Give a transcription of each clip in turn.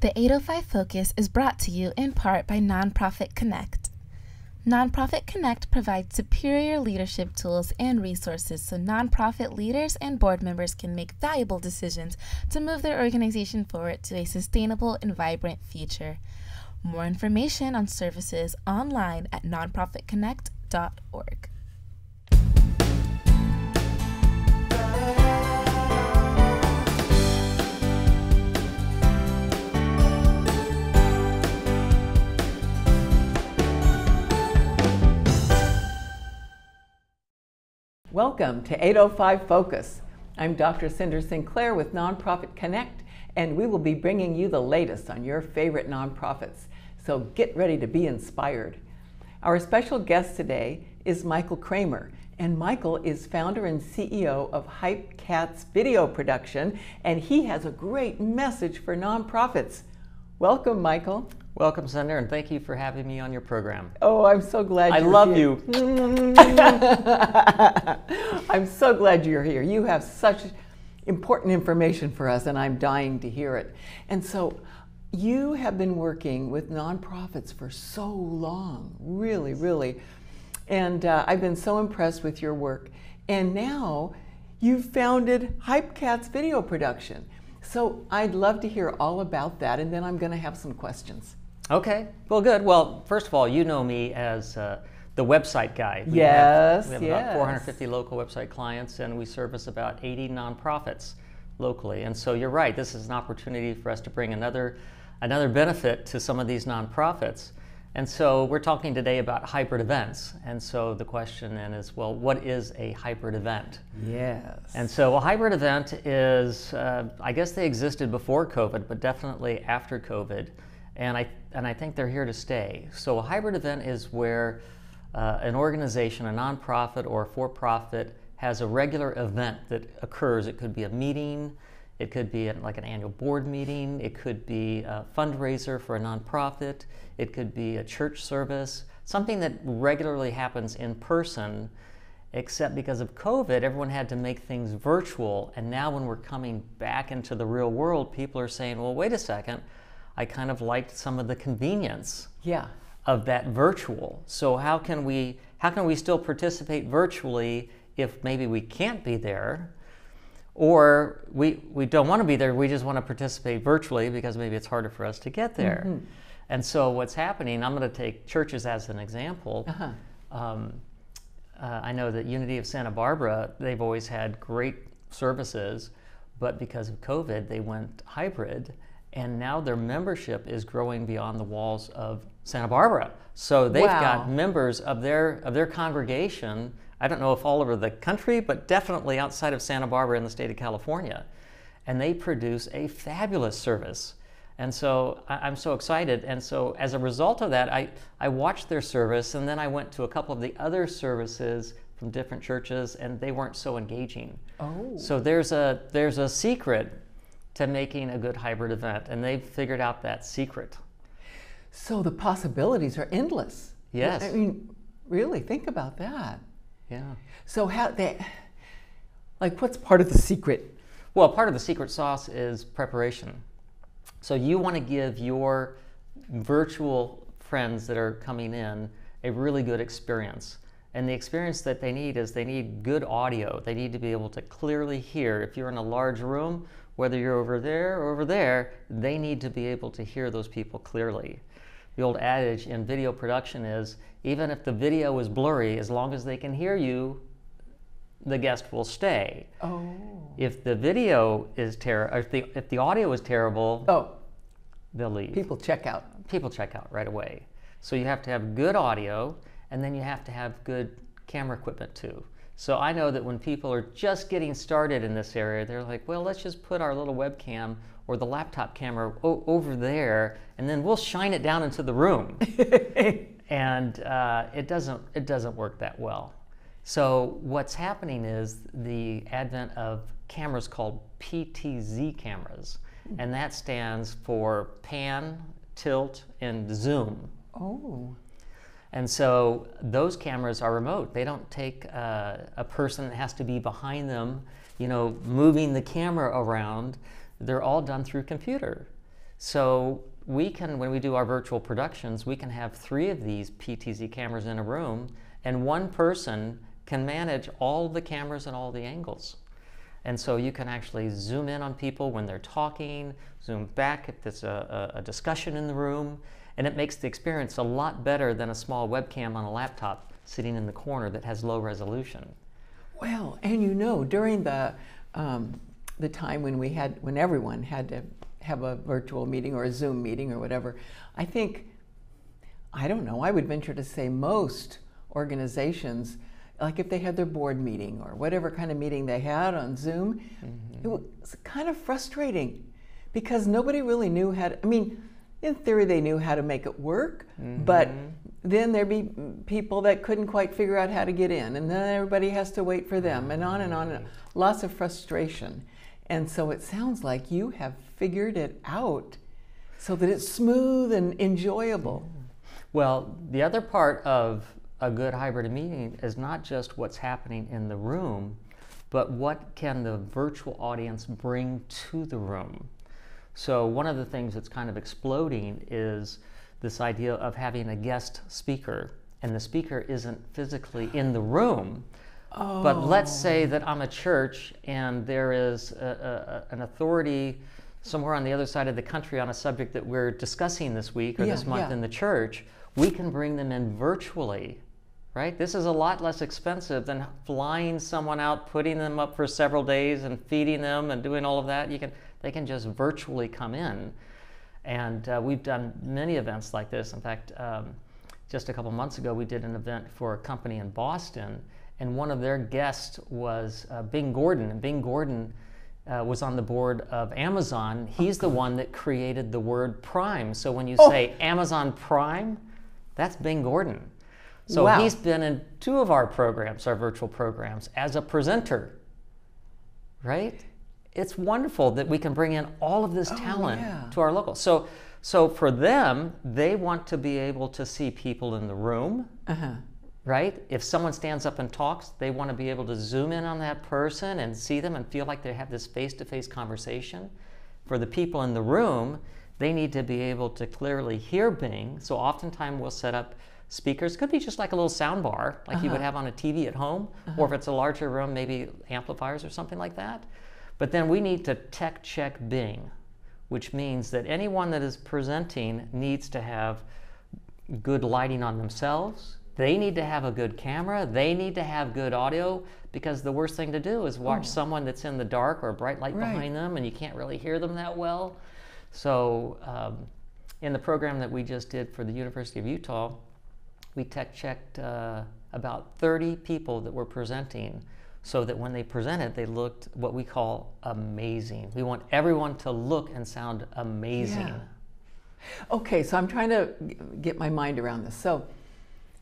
The 805 Focus is brought to you in part by Nonprofit Kinect. Nonprofit Kinect provides superior leadership tools and resources so nonprofit leaders and board members can make valuable decisions to move their organization forward to a sustainable and vibrant future. More information on services online at nonprofitkinect.org. Welcome to 805 Focus. I'm Dr. Cynder Sinclair with Nonprofit Kinect, and we will be bringing you the latest on your favorite nonprofits. So get ready to be inspired. Our special guest today is Michael Kramer, and Michael is founder and CEO of HypeCats Video Production, and he has a great message for nonprofits. Welcome, Michael. Welcome, Cynder, and thank you for having me on your program. Oh, I'm so glad I love here. you. I'm so glad you're here. You have such important information for us, and I'm dying to hear it. And so, you have been working with nonprofits for so long, really, really. And uh, I've been so impressed with your work. And now you've founded HypeCats Video Production. So I'd love to hear all about that, and then I'm going to have some questions. Okay, well, good. Well, first of all, you know me as uh, the website guy. We Yes, have, we have yes. about 450 local website clients, and we service about 80 nonprofits locally. And so you're right. This is an opportunity for us to bring another another benefit to some of these nonprofits. And so we're talking today about hybrid events. And so the question then is, well, what is a hybrid event? Yes. And so a hybrid event is, uh, I guess they existed before COVID, but definitely after COVID. And I, and I think they're here to stay. So a hybrid event is where uh, an organization, a nonprofit or a for profit, has a regular event that occurs. It could be a meeting, it could be like an annual board meeting, it could be a fundraiser for a nonprofit, it could be a church service, something that regularly happens in person except because of COVID, everyone had to make things virtual. And now, when we're coming back into the real world, people are saying, well, wait a second, I kind of liked some of the convenience yeah. of that virtual. So, how can we, how can we still participate virtually if maybe we can't be there? Or we, we don't want to be there, we just want to participate virtually because maybe it's harder for us to get there. And so, what's happening, I'm going to take churches as an example. Uh-huh. Um, uh, I know that Unity of Santa Barbara, they've always had great services, but because of COVID, they went hybrid, and now their membership is growing beyond the walls of Santa Barbara. So they've Wow. got members of their of their congregation. I don't know if all over the country, but definitely outside of Santa Barbara in the state of California, and they produce a fabulous service. And so I, I'm so excited. And so as a result of that, I, I watched their service and then I went to a couple of the other services from different churches and they weren't so engaging. Oh. So there's a, there's a secret to making a good hybrid event and they've figured out that secret. So the possibilities are endless. Yes. I mean, really, think about that. Yeah. So how they, like, what's part of the secret? Well, part of the secret sauce is preparation. So you want to give your virtual friends that are coming in a really good experience. And the experience that they need is they need good audio. They need to be able to clearly hear. If you're in a large room, whether you're over there or over there, they need to be able to hear those people clearly. The old adage in video production is even if the video is blurry, as long as they can hear you, the guest will stay. Oh. If the video is terrible, if the, if the audio is terrible, Oh, they'll leave. people check out. People check out right away. So you have to have good audio, and then you have to have good camera equipment too. So I know that when people are just getting started in this area, they're like, well, let's just put our little webcam or the laptop camera o- over there, and then we'll shine it down into the room. and uh, it doesn't it doesn't work that well. So what's happening is the advent of cameras called PTZ cameras, and that stands for pan, tilt, and zoom. Oh. And so those cameras are remote. They don't take uh, a person that has to be behind them, you know, moving the camera around. They're all done through computer. So we can, when we do our virtual productions, we can have three of these PTZ cameras in a room, and one person can manage all the cameras and all the angles. And so you can actually zoom in on people when they're talking, zoom back if there's a, a, discussion in the room, and it makes the experience a lot better than a small webcam on a laptop sitting in the corner that has low resolution. Well, and you know, during the um, the time when we had when everyone had to have a virtual meeting or a Zoom meeting or whatever, I think I don't know. I would venture to say most organizations like if they had their board meeting or whatever kind of meeting they had on Zoom, mm-hmm. it was kind of frustrating because nobody really knew how to. I mean, in theory, they knew how to make it work, mm-hmm. but then there'd be people that couldn't quite figure out how to get in, and then everybody has to wait for them, and on and on. And lots of frustration. And so it sounds like you have figured it out so that it's smooth and enjoyable. Well, the other part of a good hybrid meeting is not just what's happening in the room, but what can the virtual audience bring to the room. So, one of the things that's kind of exploding is this idea of having a guest speaker, and the speaker isn't physically in the room. Oh. But let's say oh. that I'm a church and there is a, a, an authority somewhere on the other side of the country on a subject that we're discussing this week or yeah, this month yeah. in the church. We can bring them in virtually right? This is a lot less expensive than flying someone out, putting them up for several days and feeding them and doing all of that. You can, they can just virtually come in. And uh, we've done many events like this. In fact, um, just a couple months ago, we did an event for a company in Boston, and one of their guests was uh, Bing Gordon. And Bing Gordon uh, was on the board of Amazon. He's the one that created the word Prime. So when you oh. say Amazon Prime, that's Bing Gordon. So wow. he's been in two of our programs, our virtual programs, as a presenter. Right? It's wonderful that we can bring in all of this oh, talent yeah. to our local. So, so for them, they want to be able to see people in the room. Uh-huh. Right? If someone stands up and talks, they want to be able to zoom in on that person and see them and feel like they have this face to face conversation. For the people in the room, they need to be able to clearly hear Bing. So oftentimes we'll set up speakers. Could be just like a little sound bar, like uh-huh. you would uh-huh. have on a TV at home, uh-huh. or if it's a larger room, maybe amplifiers or something like that. But then we need to tech check Bing, which means that anyone that is presenting needs to have good lighting on themselves. They need to have a good camera. They need to have good audio because the worst thing to do is watch oh. someone that's in the dark or a bright light right. behind them and you can't really hear them that well. So, um, in the program that we just did for the University of Utah, we tech checked uh, about 30 people that were presenting so that when they presented, they looked what we call amazing. We want everyone to look and sound amazing. Yeah. Okay, so I'm trying to get my mind around this. So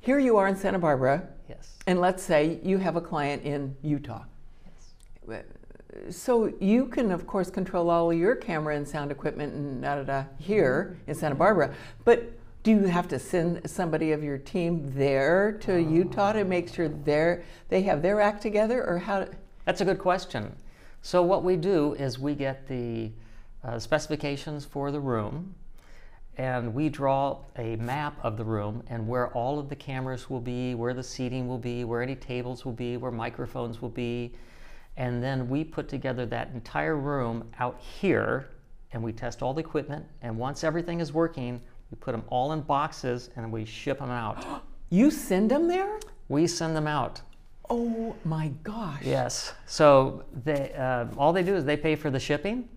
here you are in Santa Barbara. Yes. And let's say you have a client in Utah. Yes. Uh, so you can, of course, control all your camera and sound equipment and da da da here mm-hmm. in Santa Barbara. But do you have to send somebody of your team there to oh. Utah to make sure they they have their act together, or how? That's a good question. So what we do is we get the uh, specifications for the room, and we draw a map of the room and where all of the cameras will be, where the seating will be, where any tables will be, where microphones will be, and then we put together that entire room out here, and we test all the equipment. And once everything is working, we put them all in boxes and we ship them out. you send them there? We send them out. Oh my gosh. Yes. So they, uh, all they do is they pay for the shipping.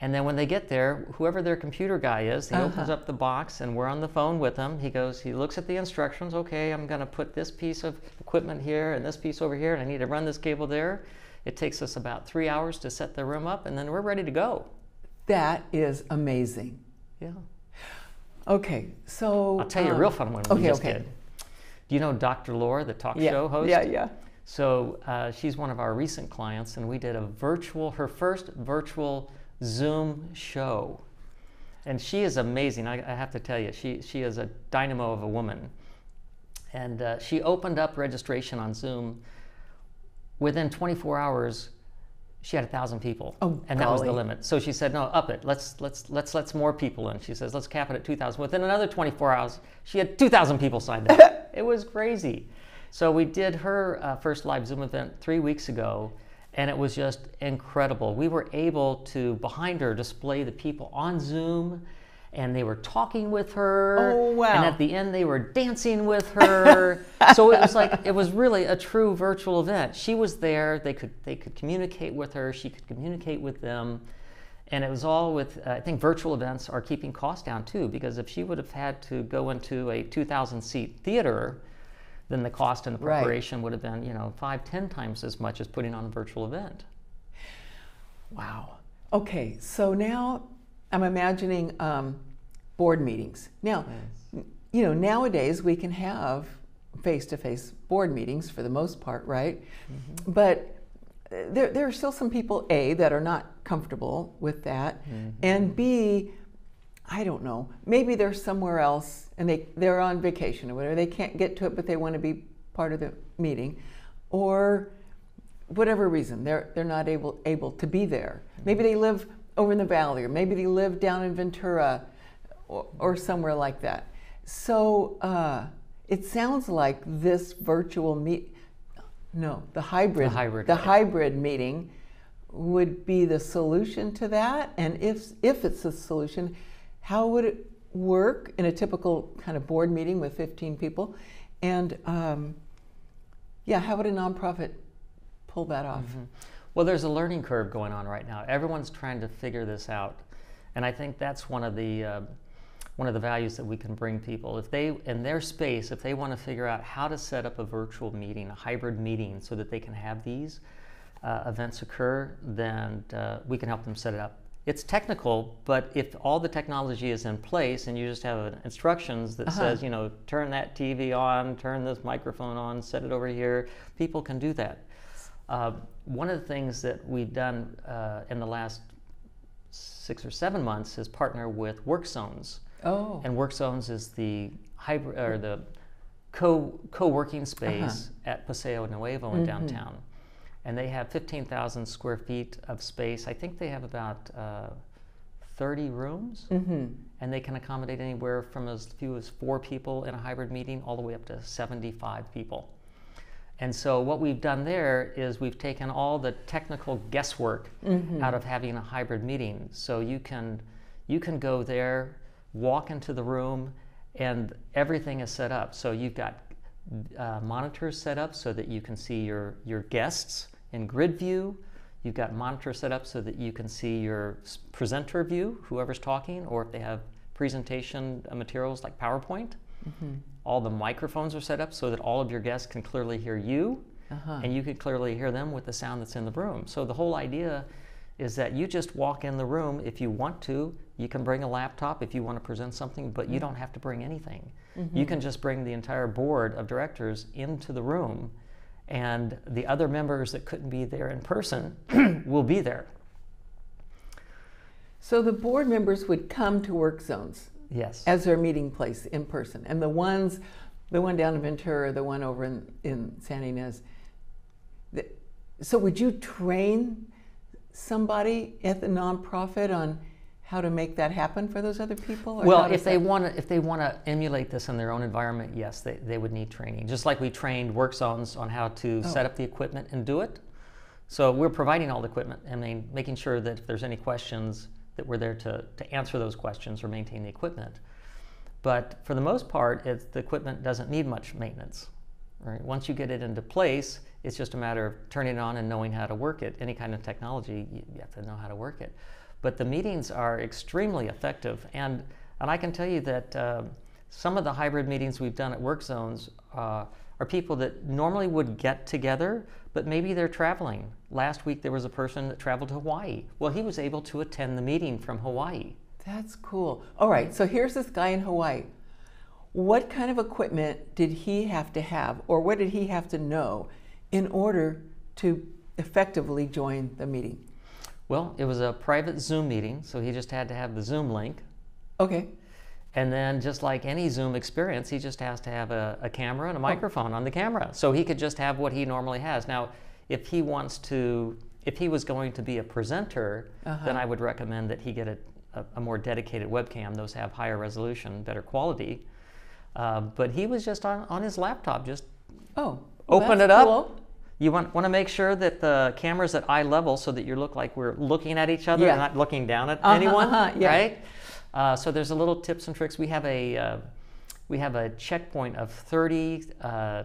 And then when they get there, whoever their computer guy is, he uh-huh. opens up the box and we're on the phone with him. He goes, he looks at the instructions. Okay, I'm going to put this piece of equipment here and this piece over here, and I need to run this cable there. It takes us about three hours to set the room up, and then we're ready to go. That is amazing. Yeah. Okay, so I'll tell you um, a real fun one we okay, just okay. did. Do you know Dr. Laura, the talk yeah, show host? Yeah, yeah. So uh, she's one of our recent clients, and we did a virtual, her first virtual Zoom show. And she is amazing. I, I have to tell you, she she is a dynamo of a woman. And uh, she opened up registration on Zoom. Within 24 hours, she had a thousand people, Oh, and that was the limit. So she said, "No, up it. Let's let's let's let more people in." She says, "Let's cap it at 2,000." Within another 24 hours, she had 2,000 people signed up. it was crazy. So we did her uh, first live Zoom event three weeks ago, and it was just incredible. We were able to behind her display the people on Zoom. And they were talking with her. Oh, wow. And at the end, they were dancing with her. so it was like it was really a true virtual event. She was there. They could they could communicate with her. She could communicate with them, and it was all with. Uh, I think virtual events are keeping costs down too because if she would have had to go into a 2,000 seat theater, then the cost and the Right. preparation would have been you know five ten times as much as putting on a virtual event. Wow. Okay, so now I'm imagining um, board meetings. Now, n- you know, nowadays we can have face to face board meetings for the most part, right? But uh, there, there are still some people, A, that are not comfortable with that, and B, I don't know, maybe they're somewhere else and they, they're on vacation or whatever. They can't get to it, but they want to be part of the meeting. Or whatever reason, they're, they're not able, able to be there. Maybe they live over in the valley, or maybe they live down in Ventura or, or somewhere like that. So uh, it sounds like this virtual meet, no, the hybrid, The hybrid, the hybrid meeting would be the solution to that. And if, if it's a solution, how would it work in a typical kind of board meeting with 15 people? And um, yeah, how would a nonprofit pull that off? Well, there's a learning curve going on right now. Everyone's trying to figure this out, and I think that's one of the uh, one of the values that we can bring people. If they in their space, if they want to figure out how to set up a virtual meeting, a hybrid meeting, so that they can have these uh, events occur, then uh, we can help them set it up. It's technical, but if all the technology is in place and you just have instructions that Uh-huh. says, you know, turn that TV on, turn this microphone on, set it over here, people can do that. Uh, one of the things that we've done uh, in the last six or seven months is partner with Work Zones. Oh, And Work Zones is the hybrid or the co co-working space at Paseo Nuevo in downtown, and they have 15,000 square feet of space. I think they have about uh, 30 rooms, mm-hmm. and they can accommodate anywhere from as few as four people in a hybrid meeting, all the way up to 75 people. And so what we've done there is we've taken all the technical guesswork out of having a hybrid meeting. So you can you can go there, walk into the room, and everything is set up. So you've got uh, monitors set up so that you can see your your guests in grid view. You've got monitors set up so that you can see your presenter view, whoever's talking, or if they have presentation materials like PowerPoint. Mm-hmm. All the microphones are set up so that all of your guests can clearly hear you, Uh-huh. and you can clearly hear them with the sound that's in the room. So the whole idea is that you just walk in the room if you want to. You can bring a laptop if you want to present something, but you mm-hmm. don't have to bring anything. Mm-hmm. You can just bring the entire board of directors into the room, and the other members that couldn't be there in person will be there. So the board members would come to work zones Yes. as their meeting place in person, and the ones, the one down in Ventura, the one over in, in San Ynez. the- So would you train somebody at the nonprofit on how to make that happen for those other people? or Well, how does if they want to, if they want to emulate this in their own environment, yes, they, they would need training. Just like we trained work zones on how to oh. set up the equipment and do it. So we're providing all the equipment. I mean, making sure that if there's any questions, that we're there to, to answer those questions or maintain the equipment. But for the most part, it's, the equipment doesn't need much maintenance. Right? Once you get it into place, it's just a matter of turning it on and knowing how to work it. Any kind of technology, you, you have to know how to work it. But the meetings are extremely effective, and and I can tell you that uh, some of the hybrid meetings we've done at work zones uh, are people that normally would get together, but maybe they're traveling. Last week there was a person that traveled to Hawaii. Well, he was able to attend the meeting from Hawaii. That's cool. All right, so here's this guy in Hawaii. What kind of equipment did he have to have, or what did he have to know in order to effectively join the meeting? Well, it was a private Zoom meeting, so he just had to have the Zoom link. Okay. And then, just like any Zoom experience, he just has to have a, a camera and a microphone on the camera. So he could just have what he normally has. Now, if he wants to if he was going to be a presenter, Uh-huh. then I would recommend that he get a, a, a more dedicated webcam. Those have higher resolution, better quality. Uh, but he was just on, on his laptop, just Oh, open it up. cool. You want, want to make sure that the camera's at eye level so that you look like we're looking at each other Yeah. and not looking down at Uh-huh, anyone, uh-huh, yeah. right? Uh, so there's a little tips and tricks. We have a uh, we have a checkpoint of 30 uh,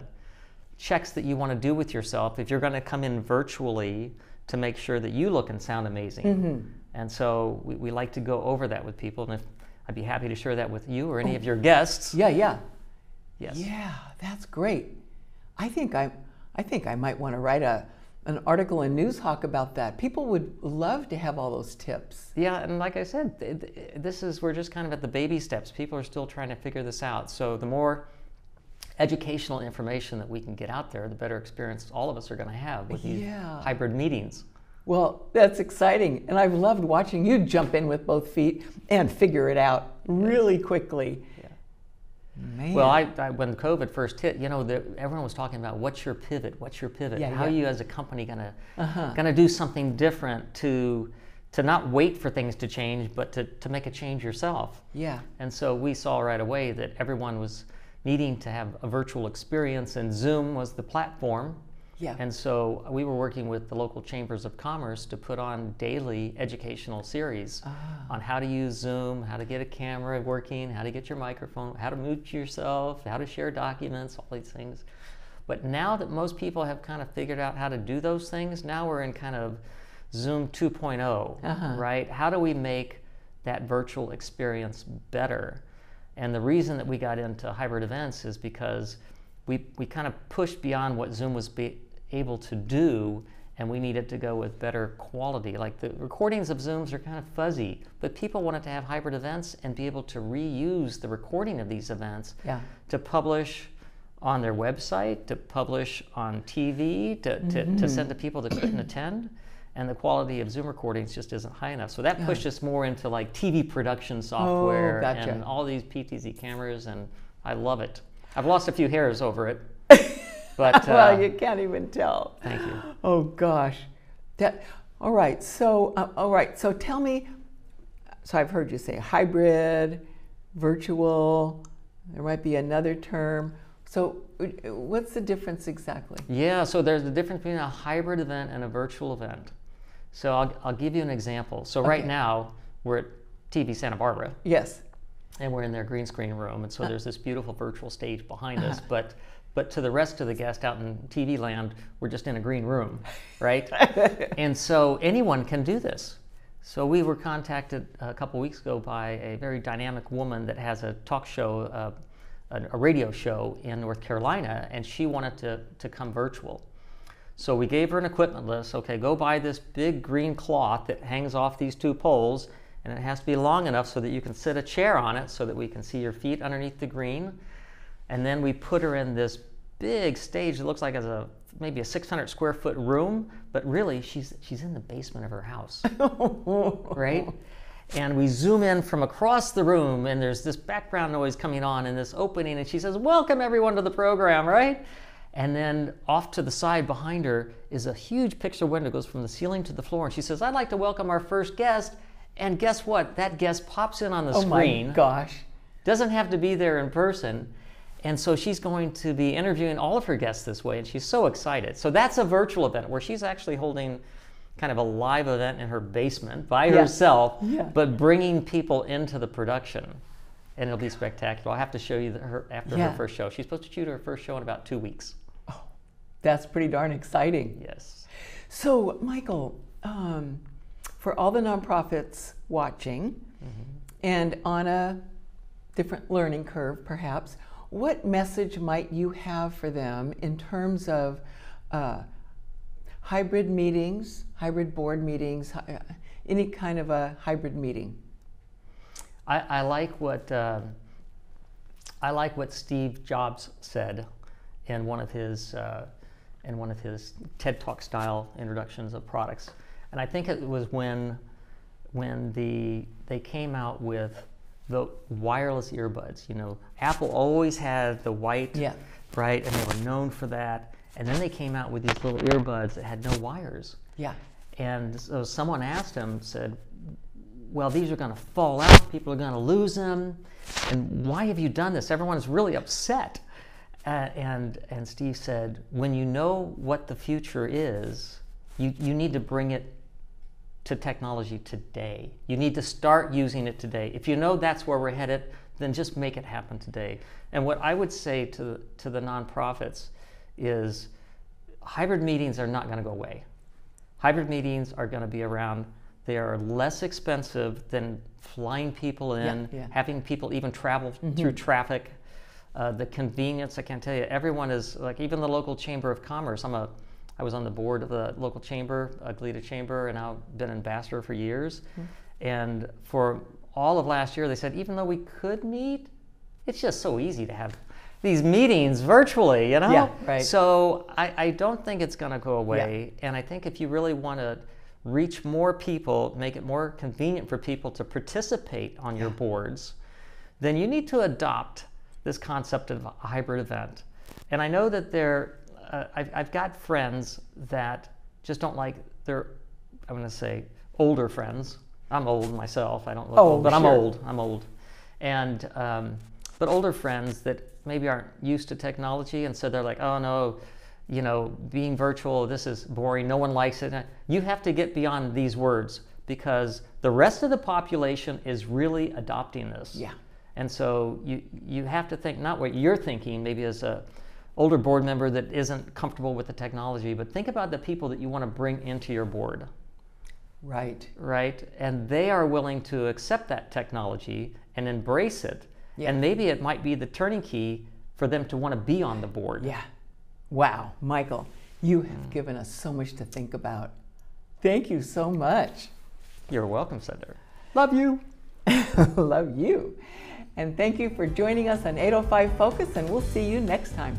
checks that you want to do with yourself if you're going to come in virtually to make sure that you look and sound amazing. Mm-hmm. And so we, we like to go over that with people, and if I'd be happy to share that with you or any of your guests. Yeah, yeah. Yes. Yeah, that's great. I think I, I think I might want to write a, an article in Noozhawk about that. People would love to have all those tips. Yeah, and like I said, th- th- this is we're just kind of at the baby steps. People are still trying to figure this out. So the more educational information that we can get out there, the better experience all of us are going to have with these Yeah. hybrid meetings. Well, that's exciting, and I've loved watching you jump in with both feet and figure it out really quickly. Man. Well, I, I when COVID first hit, you know, the, everyone was talking about what's your pivot, what's your pivot, Yeah, how yeah. are you as a company gonna Uh-huh. gonna do something different to to not wait for things to change, but to, to make a change yourself. yeah, And so we saw right away that everyone was needing to have a virtual experience, and Zoom was the platform. Yeah, And so we were working with the local chambers of commerce to put on daily educational series Ah. on how to use Zoom, how to get a camera working, how to get your microphone, how to mute yourself, how to share documents, all these things. But now that most people have kind of figured out how to do those things, now we're in kind of Zoom 2.0, Uh-huh. right? How do we make that virtual experience better? And the reason that we got into hybrid events is because we, we kind of pushed beyond what Zoom was be able to do, and we needed to go with better quality. Like the recordings of Zooms are kind of fuzzy, but people wanted to have hybrid events and be able to reuse the recording of these events yeah. to publish on their website, to publish on TV, to, to, to mm-hmm. send to people that couldn't attend. And the quality of Zoom recordings just isn't high enough. So that pushed us more into like TV production oh, software gotcha. and all these PTZ cameras, and I love it. I've lost a few hairs over it, but uh, well, you can't even tell. thank you. Oh gosh, that. All right. So, uh, all right. So, tell me. So, I've heard you say hybrid, virtual. There might be another term. So, uh, what's the difference exactly? Yeah, so there's a difference between a hybrid event and a virtual event. So I'll, I'll give you an example. So right now we're at TV Santa Barbara, Yes. and we're in their green screen room, and so Uh. there's this beautiful virtual stage behind us. But but to the rest of the guests out in TV land, we're just in a green room, right? and so anyone can do this. So we were contacted a couple weeks ago by a very dynamic woman that has a talk show, uh, a, a radio show in North Carolina, and she wanted to to come virtual. So we gave her an equipment list. Okay, go buy this big green cloth that hangs off these two poles, and it has to be long enough so that you can sit a chair on it so that we can see your feet underneath the green. And then we put her in this big stage that looks like as a maybe a 600 square foot room, but really she's she's in the basement of her house, right? And we zoom in from across the room, and there's this background noise coming on in this opening, and she says, "Welcome everyone to the program," right? And then off to the side behind her is a huge picture window, goes from the ceiling to the floor, and she says, "I'd like to welcome our first guest." And guess what? That guest pops in on the Oh screen my gosh. doesn't have to be there in person. And so she's going to be interviewing all of her guests this way, and she's so excited. So that's a virtual event where she's actually holding kind of a live event in her basement by Yeah. herself, Yeah. but bringing people into the production. And it'll be spectacular. I'll have to show you the, her after Yeah. her first show. She's supposed to shoot her first show in about two weeks. Oh, that's pretty darn exciting. Yes. So, Michael, um, for all the nonprofits watching and on a different learning curve, perhaps, what message might you have for them in terms of uh, hybrid meetings, hybrid board meetings, uh, any kind of a hybrid meeting? I, I like what um I like what Steve Jobs said in one of his uh, in one of his TED Talk style introductions of products, and I think it was when when the they came out with the wireless earbuds. You know, Apple always had the white, Yeah. right, and they were known for that. And then they came out with these little earbuds that had no wires. Yeah. and so someone asked him, said, well, these are going to fall out. People are going to lose them. And why have you done this? Everyone's really upset. Uh, and, and Steve said, when you know what the future is, you, you need to bring it to technology today. You need to start using it today. If you know that's where we're headed, then just make it happen today. And what I would say to, to the nonprofits is hybrid meetings are not going to go away. Hybrid meetings are going to be around. They are less expensive than flying people in, yeah, yeah. having people even travel mm-hmm. through traffic. Uh, the convenience, I can't tell you. Everyone is like, even the local chamber of commerce. I'm a, I was on the board of the local chamber, Goleta Chamber, and I've been ambassador for years. Mm-hmm. And for all of last year, they said even though we could meet, it's just so easy to have these meetings virtually, you know? Yeah, right. So I, I don't think it's going to go away. Yeah. And I think if you really want to reach more people, make it more convenient for people to participate on yeah. your boards, then you need to adopt this concept of a hybrid event. And I know that there, uh, I've, I've got friends that just don't like their, I'm going to say, older friends. I'm old myself. I don't look oh, old, but sure. I'm old. I'm old. And, um, but older friends that maybe aren't used to technology, and so they're like, oh no, you know, being virtual, this is boring, no one likes it. You have to get beyond these words because the rest of the population is really adopting this. Yeah. And so you, you have to think not what you're thinking, maybe as a older board member that isn't comfortable with the technology, but think about the people that you want to bring into your board. Right. Right. And they are willing to accept that technology and embrace it yeah. And maybe it might be the turning key for them to want to be on the board. Yeah. Wow, Michael, you have mm. given us so much to think about. Thank you so much. You're welcome, Cynder. Love you. Love you. And thank you for joining us on 805 Focus, and we'll see you next time.